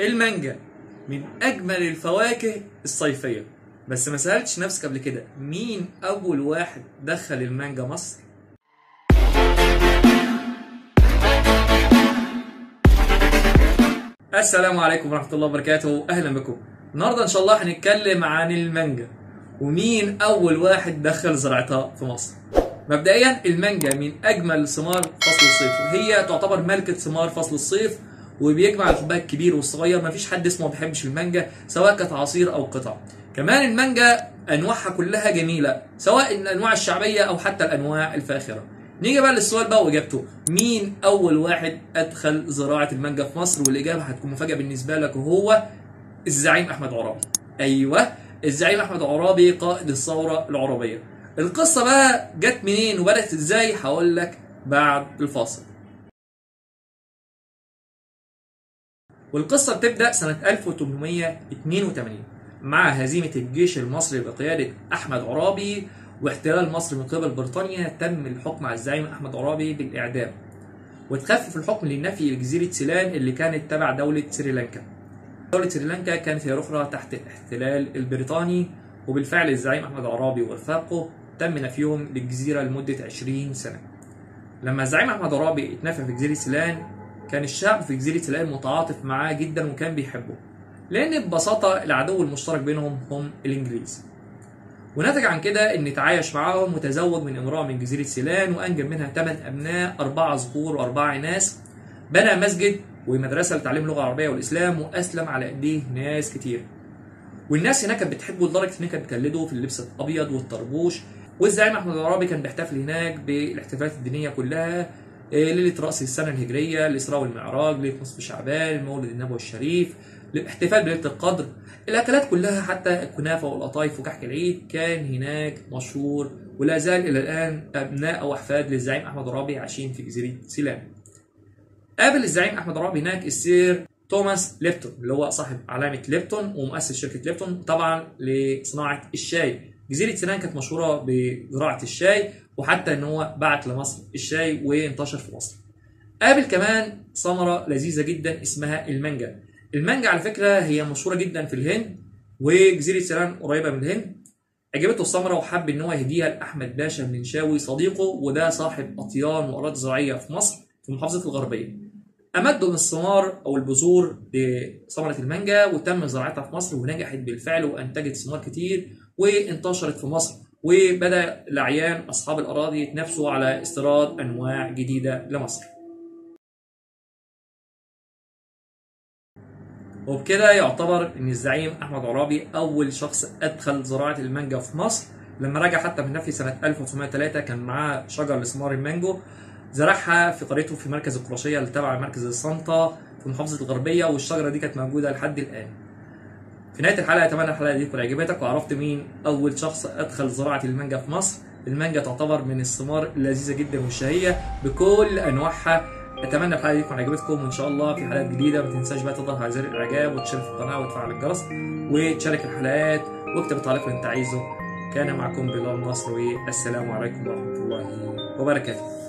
المانجا من أجمل الفواكه الصيفية. بس ما سألتش نفسك قبل كده مين أول واحد دخل المانجا مصر؟ السلام عليكم ورحمة الله وبركاته. أهلا بكم. النهاردة إن شاء الله هنتكلم عن المانجا ومين أول واحد دخل زراعتها في مصر. مبدئيا المانجا من أجمل ثمار فصل الصيف وهي تعتبر ملكة ثمار فصل الصيف وبيجمع الحباء الكبير والصغير مفيش حد اسمه ما بيحبش المانجا سواء كانت عصير أو قطع. كمان المانجا أنواعها كلها جميلة سواء الأنواع الشعبية أو حتى الأنواع الفاخرة. نيجي بقى للسؤال بقى وإجابته. مين أول واحد أدخل زراعة المانجا في مصر؟ والإجابة هتكون مفاجأة بالنسبة لك وهو الزعيم أحمد عرابي. أيوه الزعيم أحمد عرابي قائد الثورة العربيه القصة بقى جت منين وبدأت إزاي؟ هقول لك بعد الفاصل. والقصة بتبدأ سنة 1882 مع هزيمة الجيش المصري بقيادة أحمد عرابي واحتلال مصر من قبل بريطانيا. تم الحكم على الزعيم أحمد عرابي بالإعدام. وتخفف الحكم للنفي لجزيرة سيلان اللي كانت تبع دولة سريلانكا. دولة سريلانكا كانت هي أخرى تحت الاحتلال البريطاني وبالفعل الزعيم أحمد عرابي ورفاقه تم نفيهم للجزيرة لمدة 20 سنة. لما الزعيم أحمد عرابي اتنفى في جزيرة سيلان كان الشعب في جزيرة سيلان متعاطف معاه جدا وكان بيحبه لأن ببساطة العدو المشترك بينهم هم الإنجليز. ونتج عن كده إن تعايش معاهم وتزوج من امرأة من جزيرة سيلان وأنجب منها 8 أبناء أربعة ذكور وأربعة إناث بنى مسجد ومدرسة لتعليم اللغة العربية والإسلام وأسلم على إيديه ناس كتير. والناس هناك كانت بتحبه لدرجة إن كانت بتقلده في اللبس الأبيض والطربوش والزعيم أحمد العرابي كان بيحتفل هناك بالاحتفالات الدينية كلها. ليلة رأس السنة الهجرية الإسراء والمعراج ليلة نصف شعبان المولد النبوي الشريف الاحتفال بليلة القدر. الأكلات كلها حتى الكنافة والقطايف وكحك العيد كان هناك مشهور ولا زال إلى الآن أبناء أو أحفاد للزعيم أحمد عرابي عايشين في جزيرة سيلان. قابل الزعيم أحمد عرابي هناك السير توماس ليبتون اللي هو صاحب علامة ليبتون ومؤسس شركة ليبتون طبعا لصناعة الشاي. جزيرة سيلان كانت مشهورة بزراعة الشاي وحتى إن هو بعت لمصر الشاي وانتشر في مصر. قابل كمان ثمرة لذيذة جدا اسمها المانجا. المانجا على فكرة هي مشهورة جدا في الهند وجزيرة سيلان قريبة من الهند. عجبته الثمرة وحب إن هو يهديها لأحمد باشا المنشاوي صديقه وده صاحب أطيان وأراضي زراعية في مصر في محافظة الغربية. أمده من الثمار أو البذور لثمرة المانجا وتم زراعتها في مصر ونجحت بالفعل وأنتجت ثمار كتير وانتشرت في مصر وبدأ الأعيان أصحاب الأراضي يتنافسوا على استيراد أنواع جديدة لمصر. وبكده يعتبر إن الزعيم أحمد عرابي أول شخص أدخل زراعة المانجا في مصر. لما رجع حتى من نفي سنة 1903 كان معاه شجر لثمار المانجو. زرعها في قريته في مركز القرشية اللي تبع مركز الصنطه في محافظة الغربية والشجرة دي كانت موجودة لحد الآن. في نهاية الحلقة أتمنى الحلقة دي تكون عجبتك وعرفت مين أول شخص أدخل زراعة المانجا في مصر. المانجا تعتبر من الثمار اللذيذة جدا والشهية بكل أنواعها. أتمنى الحلقة دي تكون عجبتكم وإن شاء الله في حلقات جديدة. ما تنساش بقى تضغط على زر الإعجاب وتشترك في القناة وتفعل الجرس وتشارك الحلقات واكتب التعليق اللي أنت عايزه. كان معكم بلال نصر والسلام عليكم ورحمة الله وبركاته.